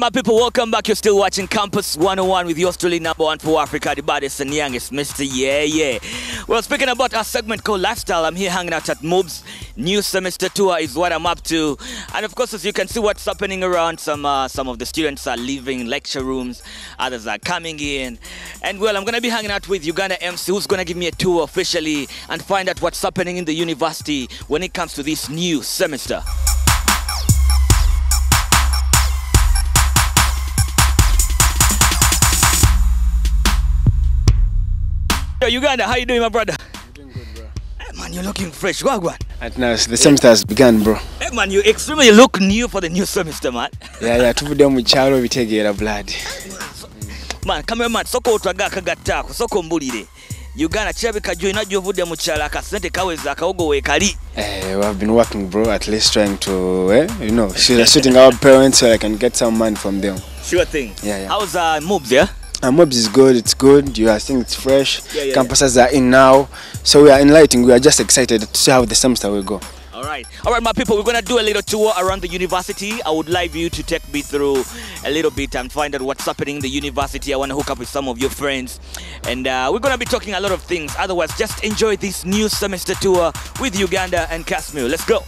my people, welcome back. You're still watching Campus 101 with yours truly, number one for Africa, the baddest and youngest, Mr. Yeah, yeah. Well, speaking about our segment called Lifestyle, I'm here hanging out at MUBS. New semester tour is what I'm up to. And of course, as you can see what's happening around, some uh, some of the students are leaving lecture rooms, others are coming in. And well, I'm going to be hanging out with Uganda MC, who's going to give me a tour officially and find out what's happening in the university when it comes to this new semester. Yo, Uganda, how you doing, my brother? Doing good, bro. Hey, man, you're looking fresh. Go, on. And now the semester has begun, bro. Hey, man, you extremely look new for the new semester, man. Yeah, yeah, tuvudde mu kyalo bitegeera blood. Man, cameraman, soko otwaga akagattaako, soko mbulire. Uganda kirabika gyolina gy'ovudde mu kyalo akasente kaweza akawogo weekali. Eh, we have been working, bro, at least trying to, eh, you know, shooting our parents so I can get some money from them. Sure thing. Yeah, yeah. How's uh, moves, yeah? And MUBS is good, it's good. You, I think it's fresh. Yeah, yeah, Campuses are in now. So we are enlightening. We are just excited to see how the semester will go. All right. All right, my people, we're going to do a little tour around the university. I would like you to take me through a little bit and find out what's happening in the university. I want to hook up with some of your friends. And uh, we're going to be talking a lot of things. Otherwise, just enjoy this new semester tour with Uganda and Casimir. Let's go.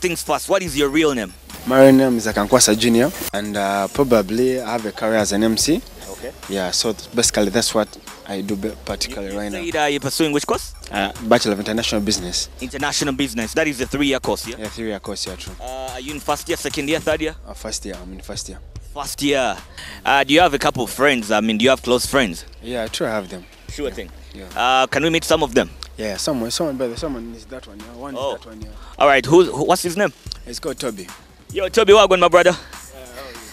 Things first, what is your real name? My name is Akankwasa Junior, and uh, probably I have a career as an MC. Okay. Yeah, so basically that's what I do particularly you, right now. That uh, you're pursuing which course? Uh, Bachelor of International Business. International Business. That is a three-year course, yeah? Yeah, three-year course, yeah, true. Uh, are you in first year, second year, third year? Uh, first year, I'm in first year. First year. Uh, do you have a couple of friends? I mean, do you have close friends? Yeah, true, I have them. Sure yeah. thing. Yeah. Uh, can we meet some of them? Yeah, someone, someone, brother, someone is that one. Yeah, one Oh. is that one. Yeah, All right. Who, who? What's his name? it's called Toby. Yo, Toby Wagwan, my brother.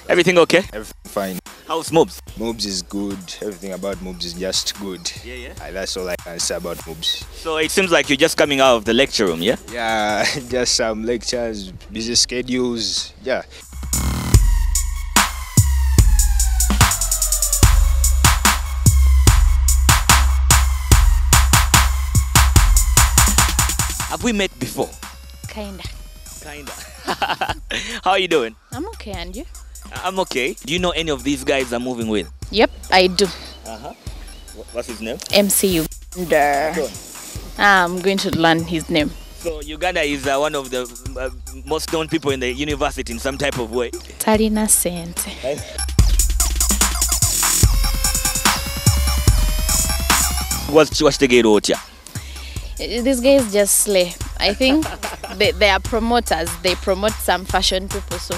Everything okay? Everything fine. How's MUBS? MUBS is good. Everything about MUBS is just good. Yeah, yeah. Uh, that's all I can say about MUBS. So it seems like you're just coming out of the lecture room, yeah? Yeah, just some lectures, busy schedules. Yeah. Have we met before? Kinda. Kinda. How are you doing? I'm okay, and you? I'm okay. Do you know any of these guys I'm moving with? Yep, I do. Uh-huh. What's his name? MCU. I'm going to learn his name. So Uganda is uh, one of the uh, most known people in the university in some type of way. Talina Sente. What's what's the otya? These guys just slay. I think they, they are promoters. They promote some fashion people. So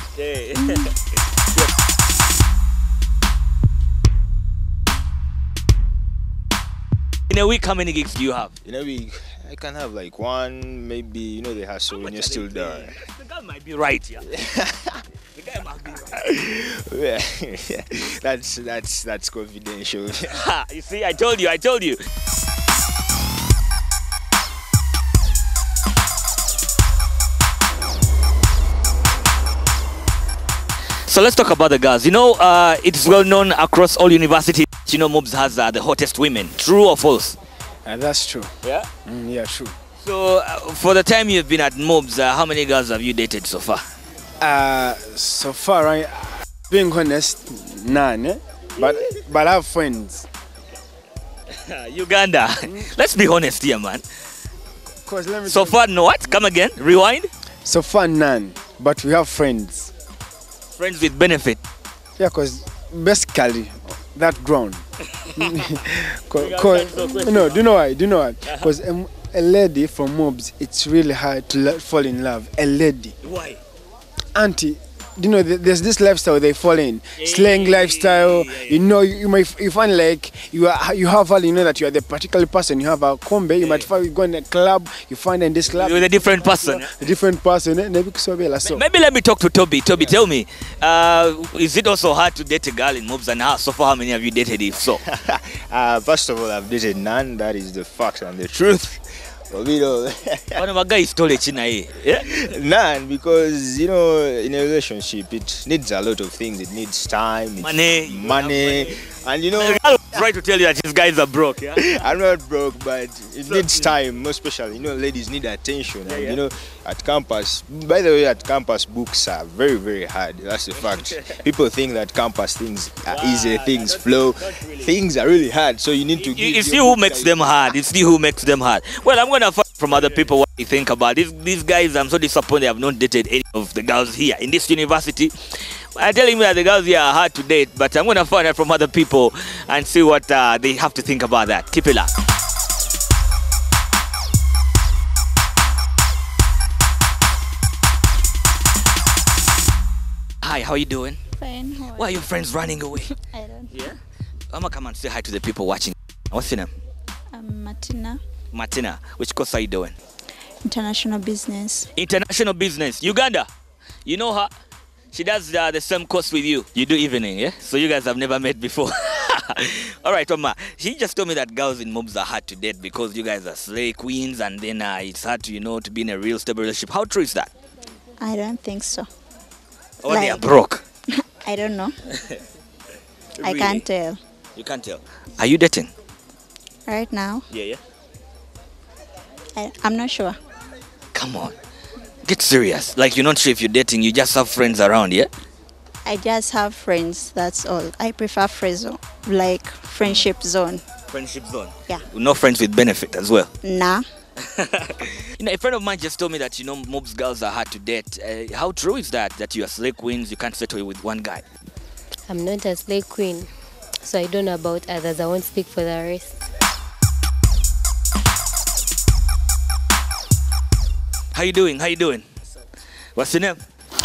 In a week, how many gigs do you have? In a week, I can have like one, maybe, you know, the hassle when you're still there. The guy might be right, yeah. the guy might be right. Yeah, that's, that's, that's confidential. Ha, you see, I told you, I told you. So let's talk about the girls. You know, uh, it's well known across all universities. You know, MUBS has uh, the hottest women. True or false? And that's true. Yeah. Mm, yeah, true. So, uh, for the time you've been at MUBS, uh, how many girls have you dated so far? Uh, so far, I, being honest, none. Eh? But but I have friends. Uganda. Let's be honest here, man. Cause let me So far, no what? Come again. Rewind. so far none. But we have friends. Friends with benefit. Yeah, cause basically that ground. You Cause, the no, do you know why? Do you know why? Because um, a lady from MUBS, it's really hard to fall in love. A lady, Why? auntie. Do you know there's this lifestyle they fall in, slang Yeah, lifestyle. yeah, yeah. You know, you, you might you find like you are you have all you know that you are the particular person. You have a combe. You might find you go in a club. You find in this club You're a different person. a different person. eh? Nebi kusobela, So Maybe let me talk to Toby. Toby, tell me, uh, is it also hard to date a girl in MUBS and how? So far, how many have you dated? If so, uh, first of all, I've dated none. That is the fact and the truth. You know, one of stole a china hii. Yeah. none because you know in a relationship it needs a lot of things. It needs time, it- Money. money, And you know, was trying to tell you that these guys are broke, yeah? I'm not broke, but it needs time, most especially. You know, ladies need attention. and yeah. you know, at campus, by the way, at campus, books are very, very hard. That's the fact. People think that campus things are easy, things flow. Things are really hard. So you need to. give It's you who makes them hard. It's you who makes them hard. Well, I'm gonna from other people what they think about these these guys. I'm so disappointed. I've not dated any of the girls here in this university. I'm telling me that the girls here are hard to date, but I'm gonna find out from other people and see what uh, they have to think about that. Keep it up. Hi, how are you doing? Fine. How Why are your friends running away? I don't. Yeah. I'm gonna come and say hi to the people watching. What's your name? I'm Martina. Martina. Which course are you doing? International business. International business. Uganda. You know her? She does uh, the same course with you. You do evening, yeah? So you guys have never met before. All right, Oma. She just told me that girls in MUBS are hard to date because you guys are slay queens and then uh, it's hard to, you know, to be in a real stable relationship. How true is that? I don't think so. Or they are broke? I don't know. I can't tell. You can't tell. Are you dating? Right now, Yeah, yeah. I, I'm not sure. Come on. Get serious. Like you're not sure if you're dating, you just have friends around, yeah? I just have friends. That's all. I prefer friends, like friendship zone. Friendship zone. Yeah. No friends with benefit as well. Nah. You know, a friend of mine just told me that you know MUBS girls are hard to date. Uh, how true is that? That you are slay queens, you can't settle with one guy. I'm not a slay queen, so I don't know about others. I won't speak for the rest. How you doing? How you doing? What's your name?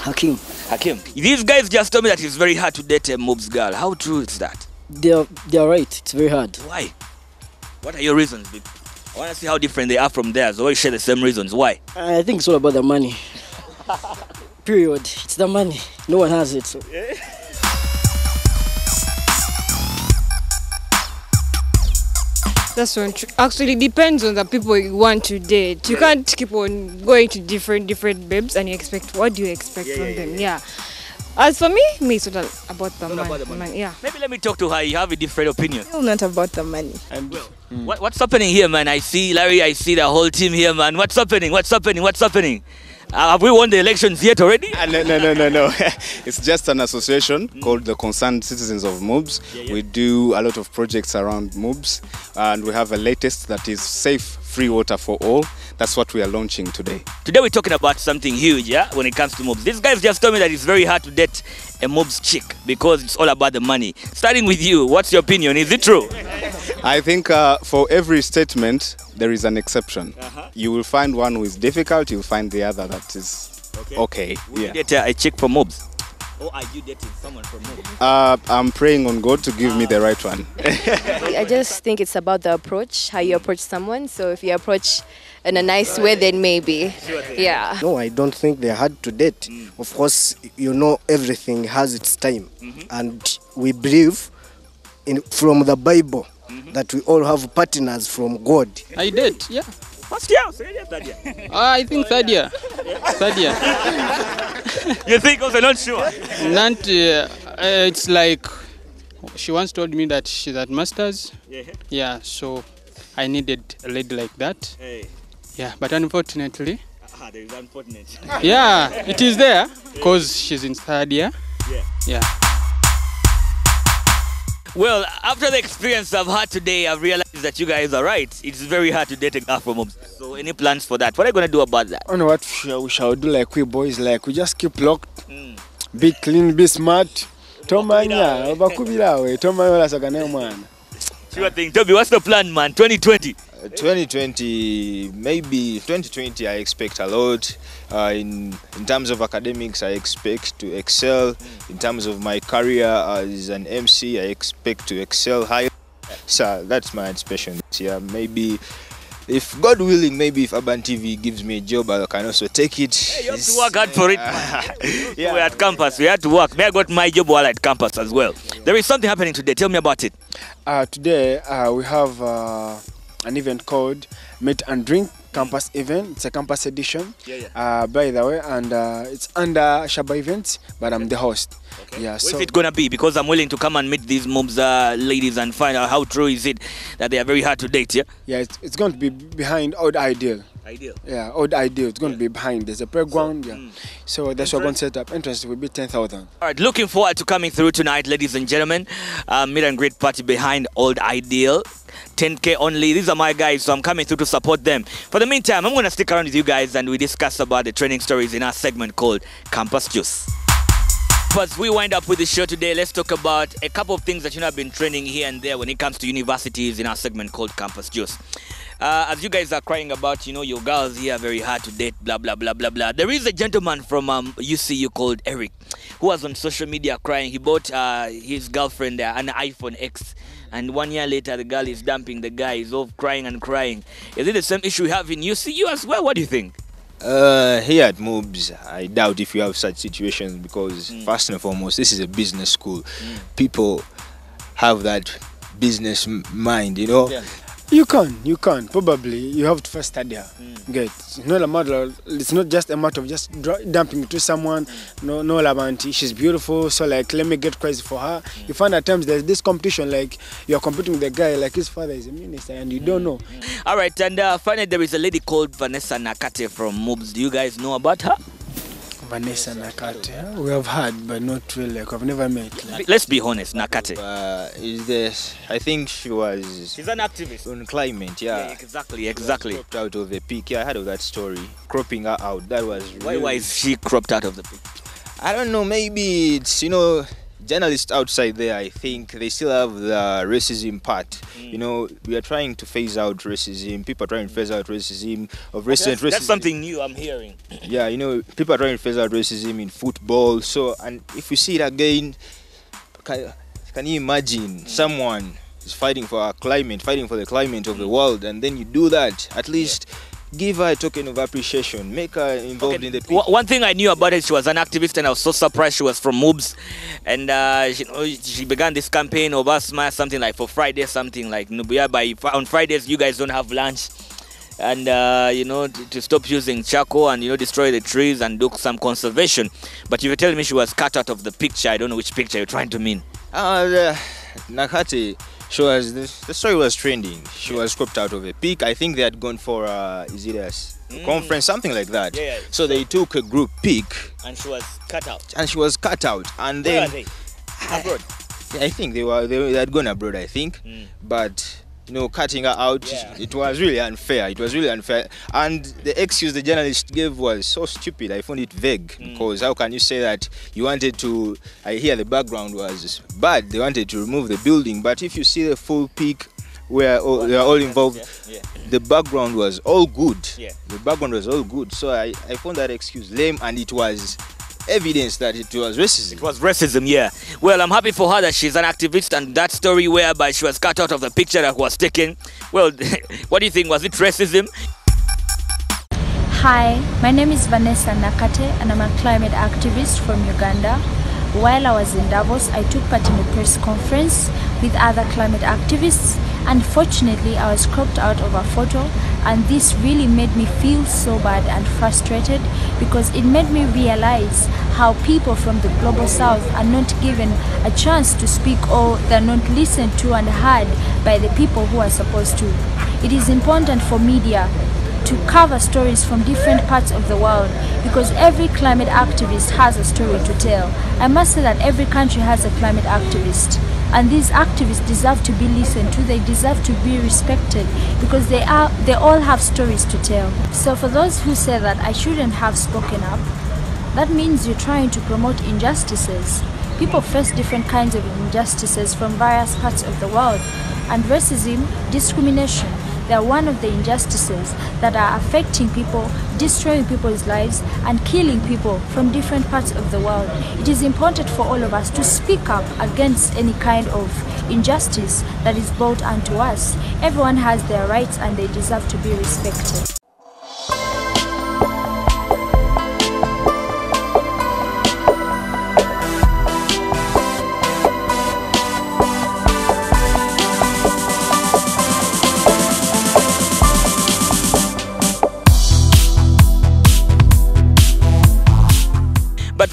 Hakim, Hakim. These guys just told me that it's very hard to date a MUBS girl. How true is that? they're they're right. It's very hard. Why? What are your reasons? I want to see how different they are from theirs. You share the same reasons. Why? I think it's all about the money. Period. It's the money. No one has it. So. Eh? That's one true. Actually, depends on the people you want to date. You can't keep on going to different different babes and you expect what do you expect from them? Yeah. As for me, me it's not about the Not money. about the money. money, Yeah. Maybe let me talk to her. You have a different opinion. Still not about the money. And What, what's happening here, man? I see Larry. I see the whole team here, man. What's happening? What's happening? What's happening? Uh, have we won the elections yet already? Ah, no, no, no, no, no. it's just an association called the Concerned Citizens of MUBS. We do a lot of projects around MUBS, and we have a latest that is safe free water for all. That's what we are launching today. Today we're talking about something huge, yeah, when it comes to MUBS. These guys just told me that it's very hard to date a MUBS chick because it's all about the money. Starting with you, what's your opinion? Is it true? I think uh, for every statement, there is an exception. You will find one who is difficult, you'll find the other that is okay. Would you Yeah. date a, a chick from MUBS? Or are you dating someone from MUBS? Uh, I'm praying on God to give me the ah. right one. I just think it's about the approach, how you approach someone. So if you approach in a nice way, then maybe. Yeah. No, I don't think they're hard to date. Mm. Of course, you know, everything has its time. Mm-hmm. And we believe in, from the Bible mm-hmm. that we all have partners from God. I did, yeah. First year, second year, third year. I think third year. Third year. You think also not sure? Not, uh, uh, it's like she once told me that she's at masters. Yeah. Yeah, so I needed a lady like that. Hey. Yeah, but unfortunately, Ah, there is unfortunate. yeah, it is there because she's in third year. Yeah. Yeah. Well, after the experience I've had today, I've realized that you guys are right. It's very hard to date a girl from mobs. So any plans for that? What are you going to do about that? I don't know what we shall, do like we boys like we just keep locked mm. be clean be smart tomanya Tomanya, tomanya Tomanya, Tomanya, mwana Sure thing. Toby, what's the plan, man? 2020. Uh, 2020 maybe 2020 i expect a lot uh, in in terms of academics i expect to excel in terms of my career as an mc i expect to excel higher so that's my anticipation this year maybe if god willing maybe if urban tv gives me a job i can also take it You have to work hard for it, man. We're at campus. We had to work. Me, I got my job while at campus as well. There is something happening today. Tell me about it. Uh, today uh, we have uh, an event called Meet and Drink campus event. It's a campus edition. Yeah, yeah. Uh, by the way, and uh, it's under Shaba Events, but I'm the host. Okay. Yeah. So it gonna be? Because I'm willing to come and meet these mobs, uh, ladies, and find out how true is it that they are very hard to date. Yeah. yeah, it's, it's going to be behind Old Ideal. Ideal. Yeah, Old Ideal. It's going to be behind. There's a playground. Yeah. So that's what we're going to set up. Entrance will be ten thousand. All right, looking forward to coming through tonight, ladies and gentlemen. Uh, meet and great party behind Old Ideal. 10k only. These are my guys, so I'm coming through to support them. For the meantime, I'm going to stick around with you guys and we discuss about the training stories in our segment called Campus Juice. As we wind up with the show today, let's talk about a couple of things that you know I've been training here and there when it comes to universities in our segment called Campus Juice. Uh, as you guys are crying about, you know, your girls here are very hard to date, blah, blah, blah, blah, blah. There is a gentleman from um, UCU called Eric who was on social media crying. He bought uh, his girlfriend uh, an iPhone X. And one year later, the girl is dumping the guy. He's off crying and crying. Is it the same issue we have in UCU as well? What do you think? Uh, here at MUBS, I doubt if you have such situations because first and foremost, this is a business school. People have that business mind, you know. You can, you can. Probably you have to first study her. Mm. Get. It's not a matter. It's not just a matter of just dumping to someone. Mm. No, no, Labanti. She's beautiful. So like, let me get crazy for her. Mm. You find at times there's this competition. Like you're competing with a guy. Like his father is a minister, and you mm. don't know. All right, and uh, finally, there is a lady called Vanessa Nakate from Mobs. Do you guys know about her? Vanessa Nakate. We have heard, but not really. Like, I've never met. Like, Let's be honest, Nakate. Uh, is this? I think she was. She's an activist on climate. Yeah, Yeah, exactly, exactly. Cropped out of the peak. Yeah, I heard of that story. Cropping her out. That was. Why, really- why is she cropped out of the peak I don't know. Maybe it's you know journalists outside there. I think they still have the racism part. Mm. You know, we are trying to phase out racism. People are trying to phase out racism of That's, recent racism. that's something new I'm hearing. Yeah, you know, people are trying to phase out racism in football. So, and if we see it again, can, can you imagine someone is fighting for our climate, fighting for the climate of the world, and then you do that? At least give her a token of appreciation, make her involved in the Wha- One thing I knew about her, she was an activist, and I was so surprised she was from MUBS. And uh, she, she began this campaign of us, something like for Friday, something like, yeah, by, on Fridays, you guys don't have lunch. And, uh, you know, to, to stop using charcoal and, you know, destroy the trees and do some conservation. But if you're telling me she was cut out of the picture, I don't know which picture you're trying to mean. Uh, the- Nakate, she was the, story was trending. She was cropped out of a peak. I think they had gone for uh, is it a s- conference, something like that. Mm. Yeah, yeah. So they took a group pic, And she was cut out. and she was cut out. And Where then are they? Abroad. I think they were they, they had gone abroad. I think, Mm. but you know, cutting her out, it was really unfair. It was really unfair. And the excuse the journalist gave was so stupid. I found it vague Mm. because how can you say that you wanted to? I hear the background was bad. They wanted to remove the building, but if you see the full peak. Where all, they are all involved, Yeah. the background was all good. Yeah. The background was all good. So I, I found that excuse lame, and it was evidence that it was racism. It was racism, yeah. Well, I'm happy for her that she's an activist and that story whereby she was cut out of the picture that was taken. Well, what do you think? Was it racism? Hi, my name is Vanessa Nakate and I'm a climate activist from Uganda. While I was in Davos, I took part in a press conference with other climate activists. Unfortunately, I was cropped out of a photo, and this really made me feel so bad and frustrated because it made me realize how people from the global south are not given a chance to speak or they're not listened to and heard by the people who are supposed to. It is important for media to cover stories from different parts of the world because every climate activist has a story to tell. I must say that every country has a climate activist and these activists deserve to be listened to they deserve to be respected because they are they all have stories to tell so for those who say that i shouldn't have spoken up that means you're trying to promote injustices people face different kinds of injustices from various parts of the world and racism discrimination they are one of the injustices that are affecting people, destroying people's lives, and killing people from different parts of the world. It is important for all of us to speak up against any kind of injustice that is brought unto us. Everyone has their rights and they deserve to be respected.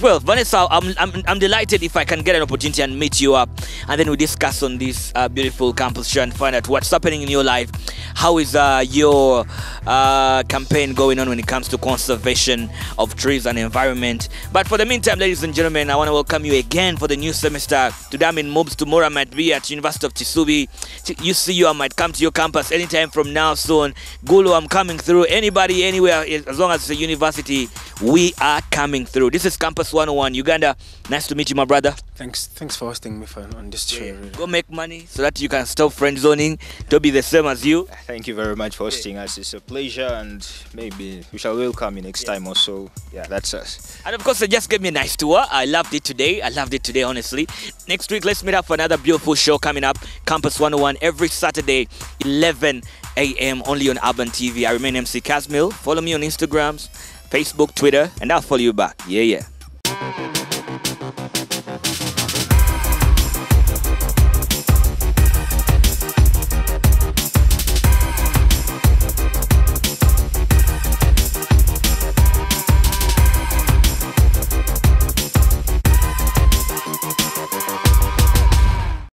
Well, Vanessa, I'm, I'm, I'm delighted if I can get an opportunity and meet you up, and then we discuss on this uh, beautiful campus show and find out what's happening in your life. How is uh, your uh, campaign going on when it comes to conservation of trees and environment? But for the meantime, ladies and gentlemen, I want to welcome you again for the new semester. Today I'm in MUBS. Tomorrow I might be at University of Kisubi. You see you, I might come to your campus anytime from now soon. Gulu, I'm coming through. Anybody, anywhere, as long as it's a university, we are coming through. This is Campus 101 Uganda. Nice to meet you, my brother. Thanks, thanks for hosting me for, on this show. really. Go make money so that you can stop friend zoning. Don't be the same as you. Thank you very much for hosting us. It's a pleasure, and maybe we shall welcome you next time or so. Yeah, that's us. And of course, they just gave me a nice tour. I loved it today. I loved it today, honestly. Next week, let's meet up for another beautiful show coming up. Campus 101 every Saturday, 11 a.m. only on Urban TV. I remain MC Casmil. Follow me on Instagrams, Facebook, Twitter, and I'll follow you back. Yeah, yeah.